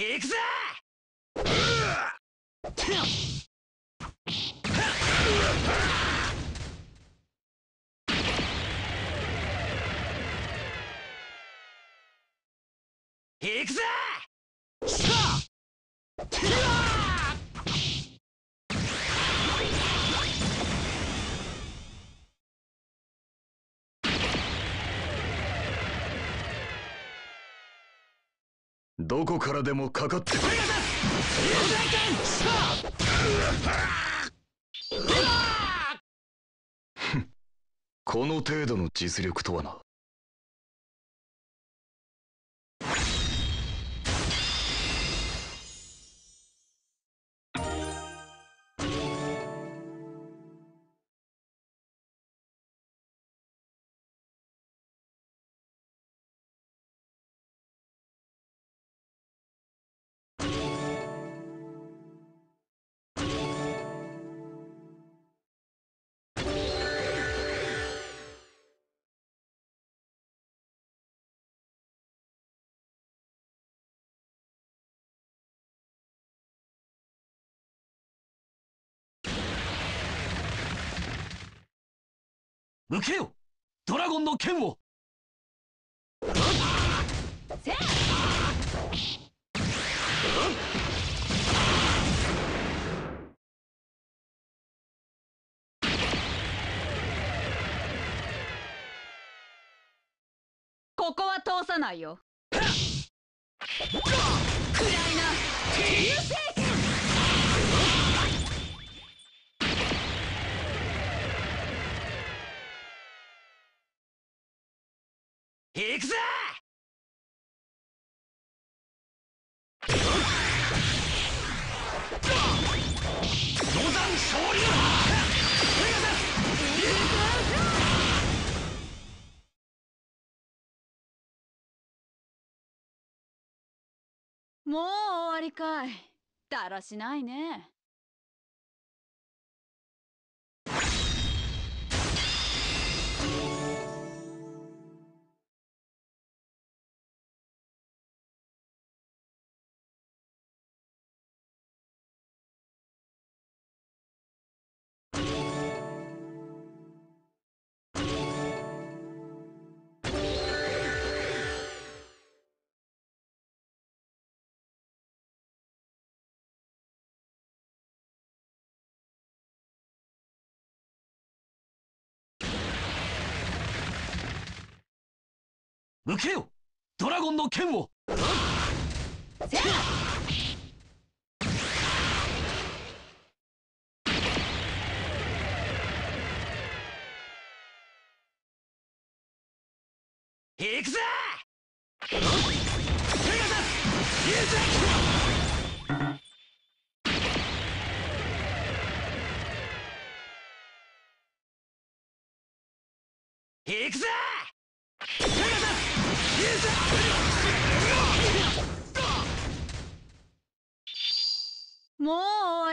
行くぜ！どこからでもかかってこいこの程度の実力とはな。向けよ。ドラゴンの剣を。ここは通さないよ。暗いな。流星行くぜ！もう終わりかい。だらしないね。受けよ。ドラゴンの剣を。せや行くぜ。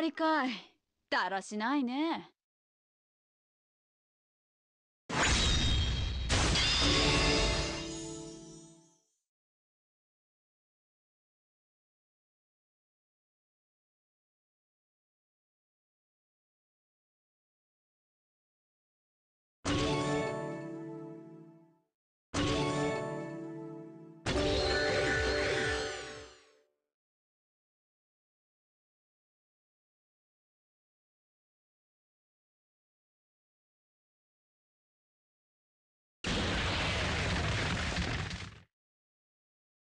終わりかいだらしないね。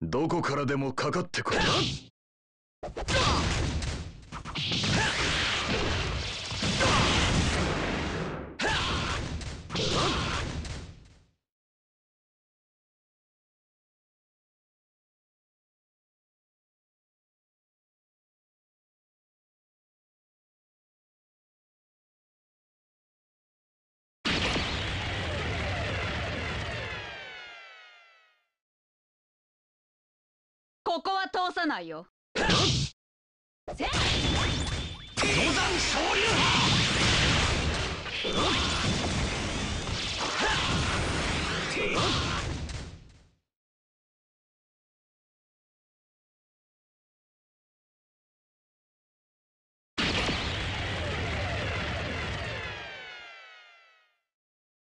どこからでもかかってこい。ここは通さないよ。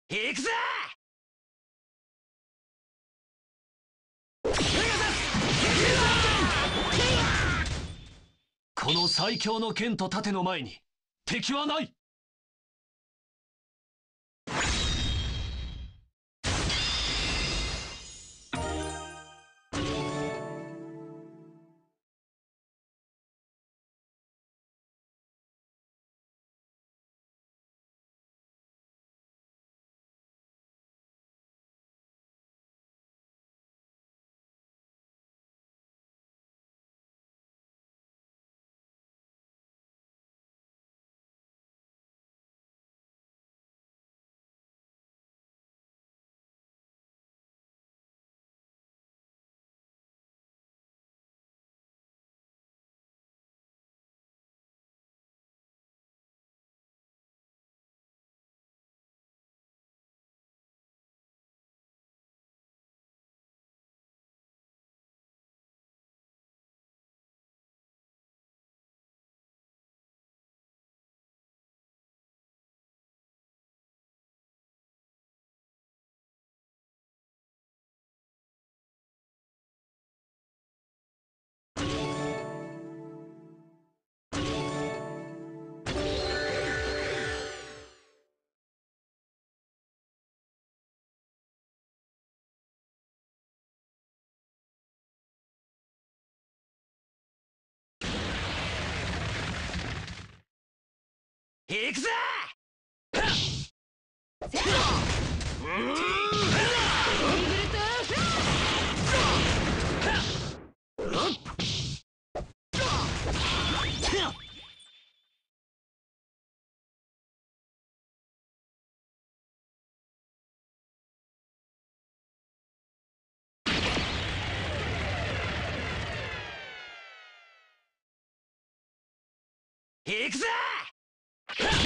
行くぜこの最強の剣と盾の前に敵はない。行くぜ！行くぜ！Ha!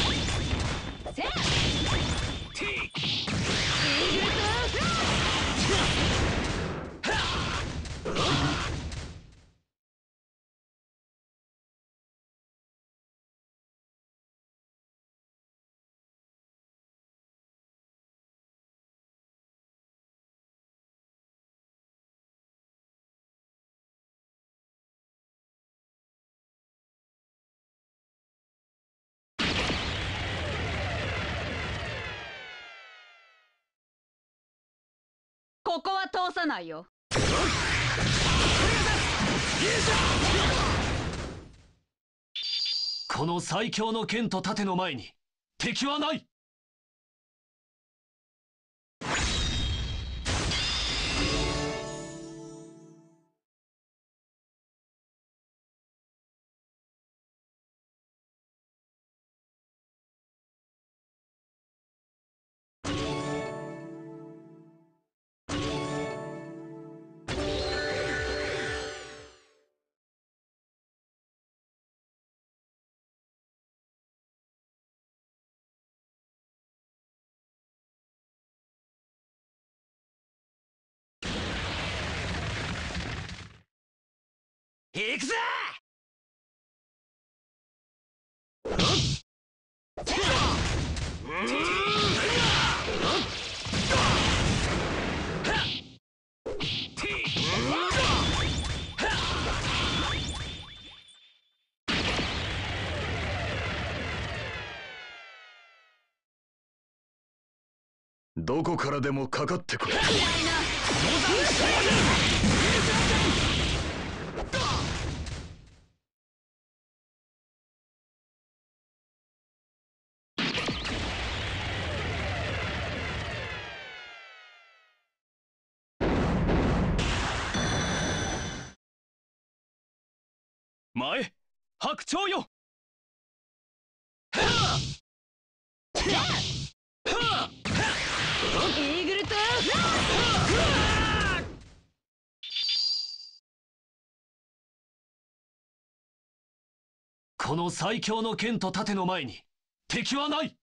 ここは通さないよ。この最強の剣と盾の前に敵はない。行くぜ！どこからでもかかってこい。前白鳥よ。イーグルトこの最強の剣と盾の前に敵はない。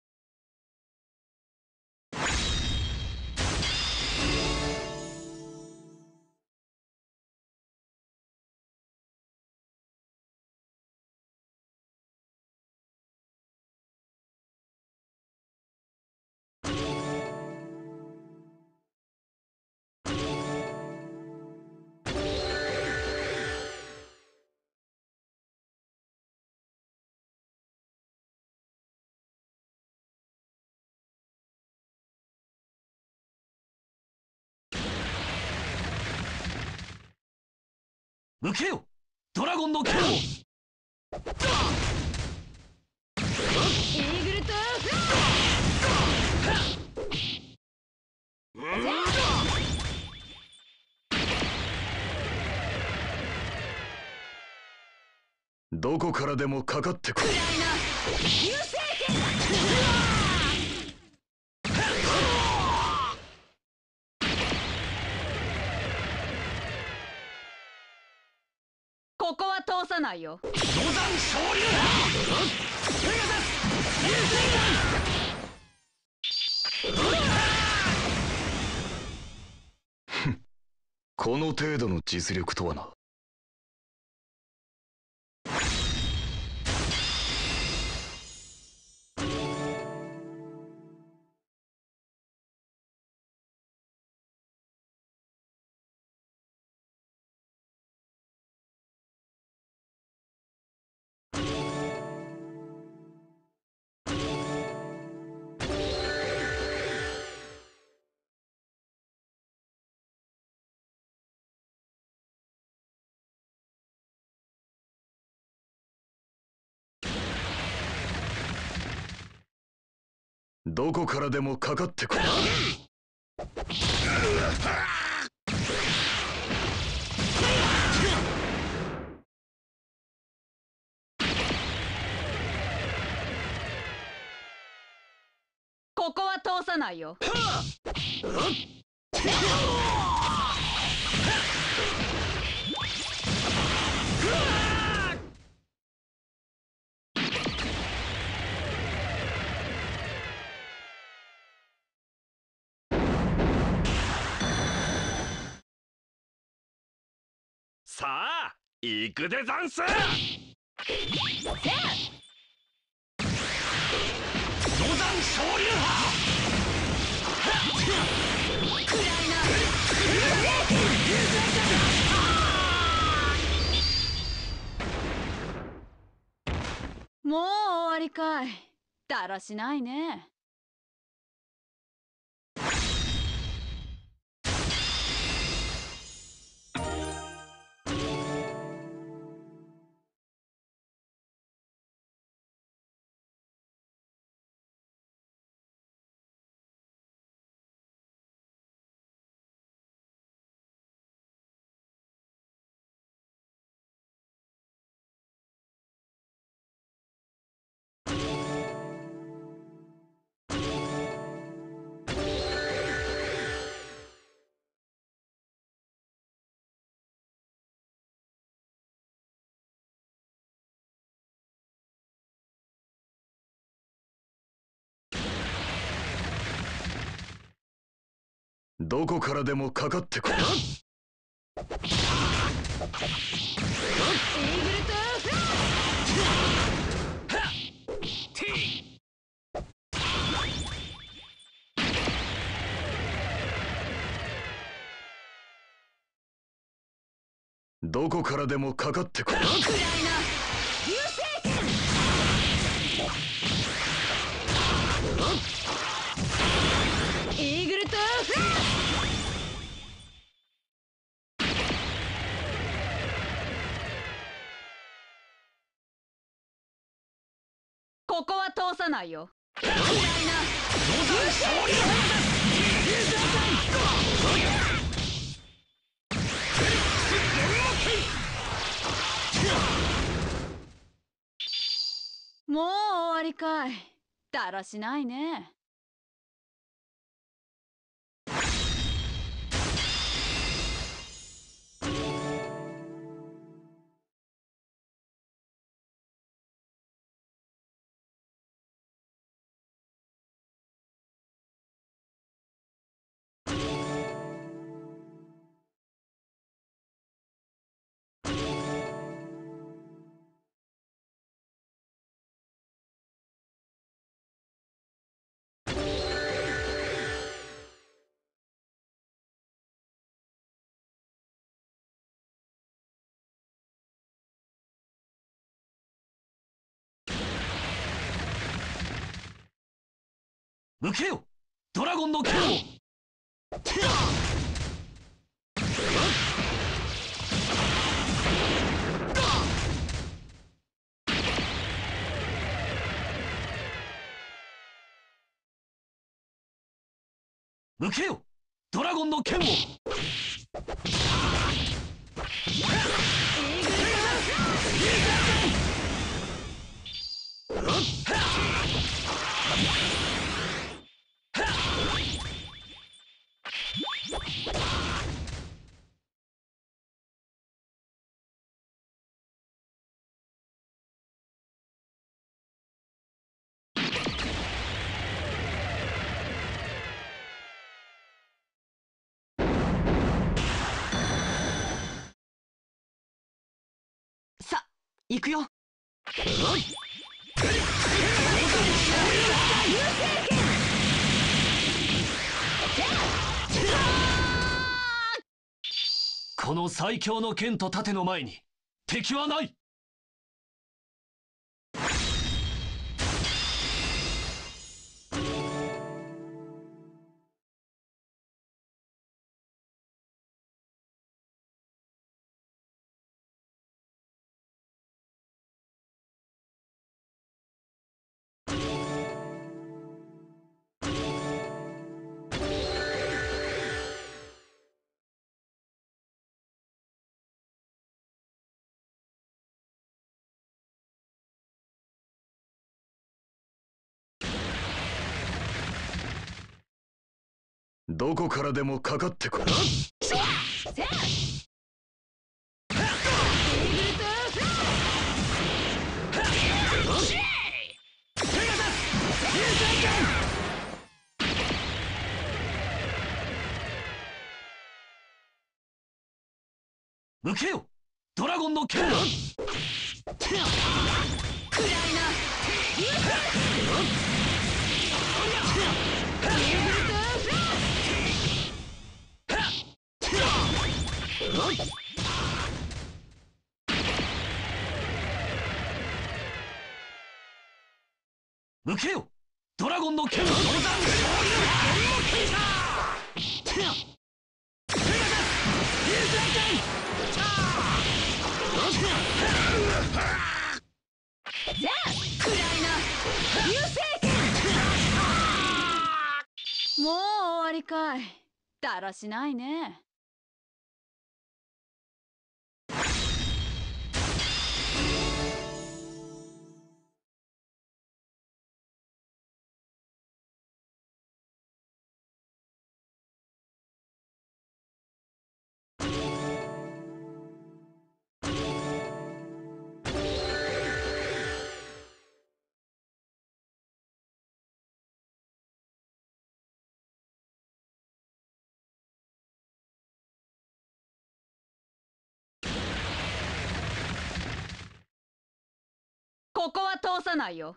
受けよ。ドラゴンの剣を。イーグルトどこからでもかかってこい暗いな流星ここは通さないよ。ロザン昇竜派ペガサス流星この程度の実力とはな。どこからでもかかってこい。ここは通さないよ行くでざんす。ロザン昇竜派暗いな。もう終わりかい。だらしないね。どこからでもかかってこい。イーグルトどこからでもかかってこい。さないよ。暗いな流星もう終わりかい。だらしないね。受けよ。ドラゴンの剣を。テラ受けよ。ドラゴンの剣を。行くよ。この最強の剣と盾の前に敵はない。どこからでもかかってこい。向けよ。ドラゴンの剣。を向けよ。ドラゴンの剣を。もう終わりかい。だらしないね。ここは通さないよ。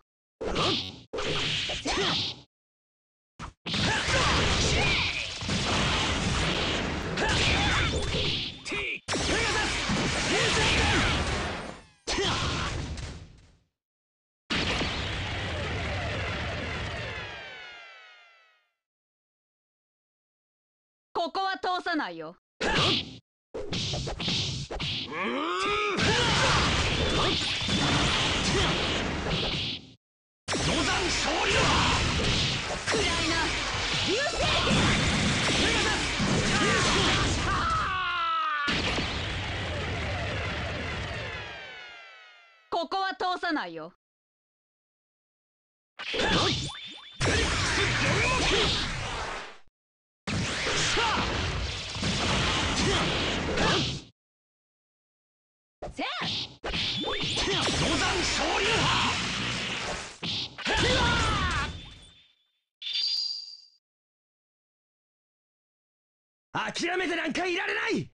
ここは通さないよ。ここは通さないよ。せ諦めてなんかいられない！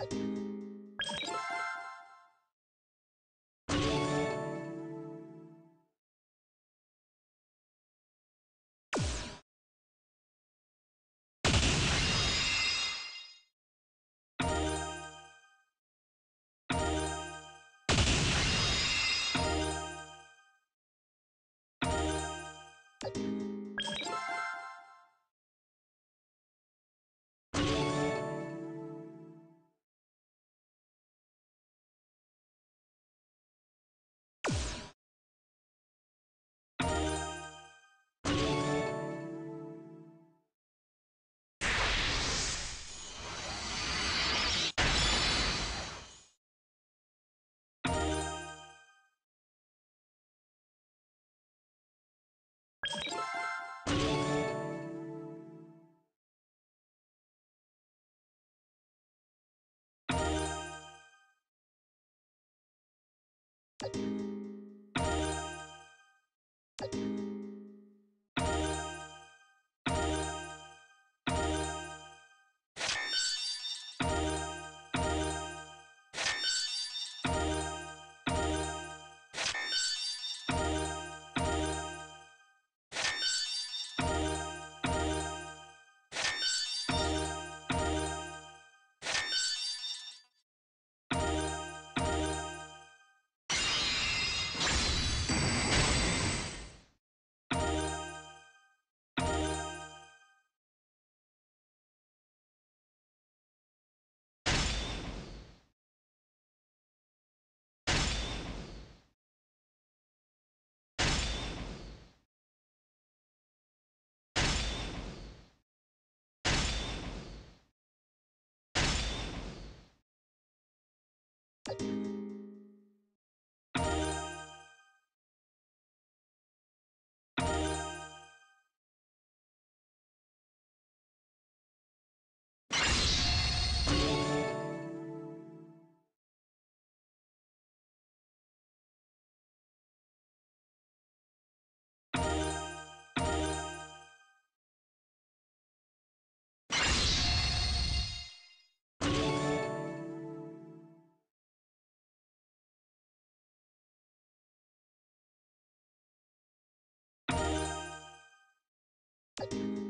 you you you you